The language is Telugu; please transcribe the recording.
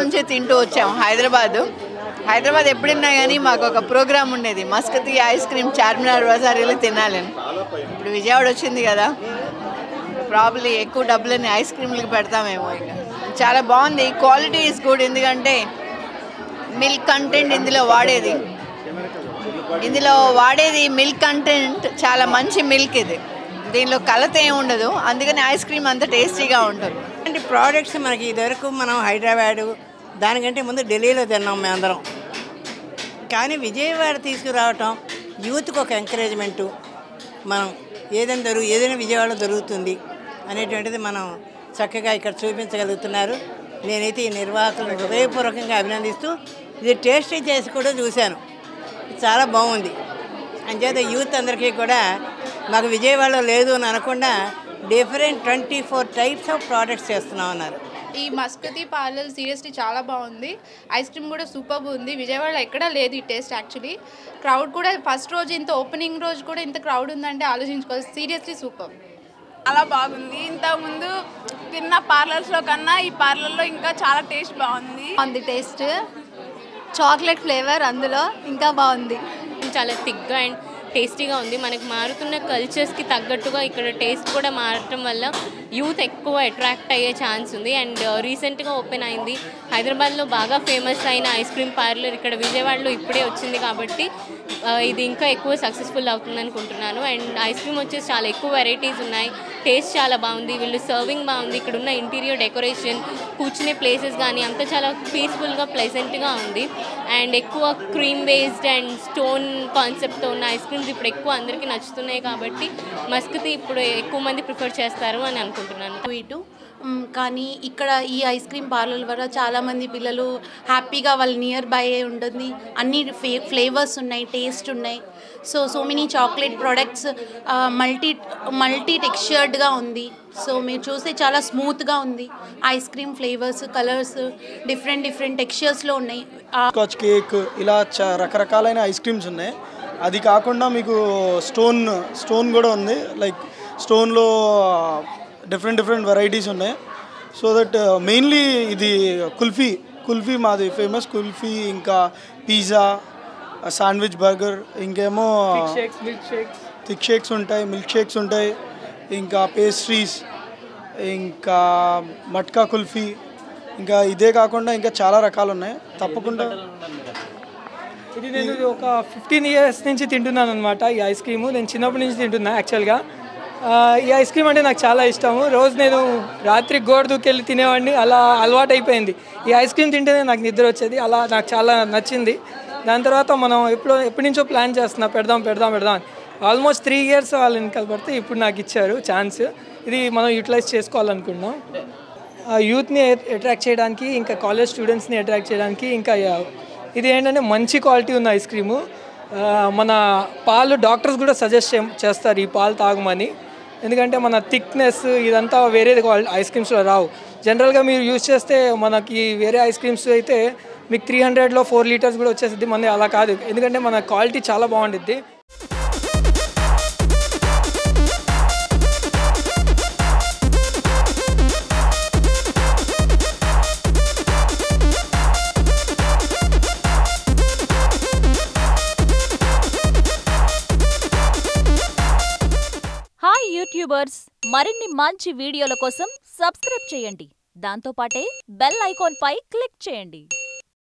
నుంచే తింటూ వచ్చాం హైదరాబాద్. హైదరాబాద్ ఎప్పుడున్నా కానీ మాకు ఒక ప్రోగ్రామ్ ఉండేది. మస్కతి ఐస్ క్రీమ్ చార్మినార్ బజారీలో తినాలని. ఇప్పుడు విజయవాడ వచ్చింది కదా. ప్రాబ్లీ ఎక్కువ డబ్బులని ఐస్ క్రీమ్లకి పెడతామేమో ఇక. చాలా బాగుంది. క్వాలిటీ ఈజ్ గుడ్ ఎందుకంటే మిల్క్ కంటెంట్ ఇందులో వాడేది. ఇందులో వాడేది మిల్క్ కంటెంట్ చాలా మంచి మిల్క్ ఇది. దీనిలో కలత ఏమి ఉండదు. అందుకని ఐస్ క్రీమ్ అంత టేస్టీగా ఉంటుంది. ఇలాంటి ప్రోడక్ట్స్ మనకి ఇదివరకు మనం హైదరాబాదు దానికంటే ముందు ఢిల్లీలో తిన్నాం మేమందరం. కానీ విజయవాడ తీసుకురావటం యూత్కి ఒక ఎంకరేజ్మెంటు మనం ఏదైనా దొరుకు ఏదైనా విజయవాడలో దొరుకుతుంది అనేటువంటిది మనం చక్కగా ఇక్కడ చూపించగలుగుతున్నారు. నేనైతే ఈ నిర్వాహకులను హృదయపూర్వకంగా అభినందిస్తూ ఇది టేస్ట్ చేసి కూడా చూశాను. చాలా బాగుంది. అంచేత యూత్ అందరికీ కూడా మాకు విజయవాడలో లేదు అని అనకుండా different twenty four types of products చేస్తున్నాం అన్నారు ఈ మస్కతి పార్లర్ సీరియస్లీ చాలా బాగుంది. ఐస్ క్రీమ్ కూడా సూపర్ ఉంది. విజయవాడలో ఎక్కడా లేదు ఈ టేస్ట్ యాక్చువల్లీ. క్రౌడ్ కూడా ఫస్ట్ రోజు ఇంత ఓపెనింగ్ రోజు కూడా ఇంత క్రౌడ్ ఉందంటే ఆలోచించుకోవాలి. Seriously super. చాలా బాగుంది. ఇంతకుముందు తిన్న పార్లర్స్లో కన్నా ఈ పార్లర్లో ఇంకా చాలా టేస్ట్ బాగుంది. బాగుంది టేస్ట్. చాక్లెట్ ఫ్లేవర్ అందులో ఇంకా బాగుంది. చాలా థిక్గా అండ్ టేస్టీగా ఉంది. మనకు మారుతున్న కల్చర్స్కి తగ్గట్టుగా ఇక్కడ టేస్ట్ కూడా మారటం వల్ల యూత్ ఎక్కువ అట్రాక్ట్ అయ్యే ఛాన్స్ ఉంది. అండ్ రీసెంట్గా ఓపెన్ అయింది. హైదరాబాద్లో బాగా ఫేమస్ అయిన ఐస్ క్రీమ్ పార్లర్ ఇక్కడ విజయవాడలో ఇప్పుడే వచ్చింది కాబట్టి ఇది ఇంకా ఎక్కువ సక్సెస్ఫుల్ అవుతుంది అనుకుంటున్నాను. అండ్ ఐస్ క్రీమ్ వచ్చేసి చాలా ఎక్కువ వెరైటీస్ ఉన్నాయి. టేస్ట్ చాలా బాగుంది. వీళ్ళు సర్వింగ్ బాగుంది. ఇక్కడ ఉన్న ఇంటీరియర్ డెకరేషన్ కూర్చునే ప్లేసెస్ కానీ అంతా చాలా పీస్ఫుల్గా ప్లెజెంట్గా ఉంది. అండ్ ఎక్కువ క్రీమ్ బేస్డ్ అండ్ స్టోన్ కాన్సెప్ట్తో ఉన్న ఐస్ క్రీమ్స్ ఇప్పుడు ఎక్కువ అందరికీ నచ్చుతున్నాయి కాబట్టి మస్కతి ఇప్పుడు ఎక్కువ మంది ప్రిఫర్ చేస్తారు అని అనుకుంటున్నాను. ఇటు కానీ ఇక్కడ ఈ ఐస్ క్రీమ్ పార్లర్ వల్ల చాలామంది పిల్లలు హ్యాపీగా వాళ్ళ నియర్ బై ఉంటుంది. అన్ని ఫే ఫ్లేవర్స్ ఉన్నాయి టేస్ట్ ఉన్నాయి. So so many chocolate products multi multi టెక్స్చర్డ్గా ఉంది. సో మీరు చూస్తే చాలా స్మూత్గా ఉంది. Ice cream flavours colours different different టెక్స్చర్స్లో ఉన్నాయి. స్కాచ్ కేక్ ఇలా చా రకరకాలైన ఐస్ క్రీమ్స్ ఉన్నాయి. అది కాకుండా మీకు స్టోన్ స్టోన్ కూడా ఉంది. లైక్ స్టోన్లో డిఫరెంట్ డిఫరెంట్ వెరైటీస్ ఉన్నాయి. సో దట్ మెయిన్లీ ఇది కుల్ఫీ కుల్ఫీ మాది ఫేమస్ కుల్ఫీ ఇంకా పిజ్జా శాండ్విచ్ బర్గర్ ఇంకేమో థిక్ షేక్స్ ఉంటాయి మిల్క్ షేక్స్ ఉంటాయి ఇంకా పేస్ట్రీస్ ఇంకా మట్కా కుల్ఫీ ఇంకా ఇదే కాకుండా ఇంకా చాలా రకాలు ఉన్నాయి తప్పకుండా. ఇది నేను ఒక ఫిఫ్టీన్ ఇయర్స్ నుంచి తింటున్నాను అనమాట ఈ ఐస్ క్రీము. నేను చిన్నప్పటి నుంచి తింటున్నా యాక్చువల్గా ఈ ఐస్ క్రీమ్ అంటే నాకు చాలా ఇష్టము. రోజు నేను రాత్రి గోడ దూకెళ్ళి తినేవాడిని. అలా అలవాటు అయిపోయింది. ఈ ఐస్ క్రీమ్ తింటేనే నాకు నిద్ర వచ్చేది. అలా నాకు చాలా నచ్చింది. దాని తర్వాత మనం ఎప్పుడో ఎప్పటి నుంచో ప్లాన్ చేస్తున్నా పెడదాం పెడదాం పెడదాం ఆల్మోస్ట్ త్రీ ఇయర్స్ వాళ్ళు వెనకాల పడితే ఇప్పుడు నాకు ఇచ్చారు ఛాన్స్. ఇది మనం యూటిలైజ్ చేసుకోవాలనుకుంటున్నాం యూత్ని అట్రాక్ట్ చేయడానికి ఇంకా కాలేజ్ స్టూడెంట్స్ని అట్రాక్ట్ చేయడానికి ఇంకా ఇది ఏంటంటే మంచి క్వాలిటీ ఉన్న ఐస్ క్రీము. మన పాలు డాక్టర్స్ కూడా సజెస్ట్ చేస్తారు ఈ పాలు తాగమని. ఎందుకంటే మన థిక్నెస్ ఇదంతా వేరే ఐస్ క్రీమ్స్లో రావు. జనరల్గా మీరు యూజ్ చేస్తే మనకి వేరే ఐస్ క్రీమ్స్ అయితే మీకు త్రీ హండ్రెడ్లో ఫోర్ లీటర్స్ కూడా వచ్చేస్తుంది మన అలా కాదు. ఎందుకంటే మన క్వాలిటీ చాలా బాగుండిద్ది. యూట్యూబర్స్ మరిన్ని మంచి వీడియోల కోసం సబ్స్క్రైబ్ చేయండి. దాంతోపాటే బెల్ ఐకాన్ పై క్లిక్ చేయండి.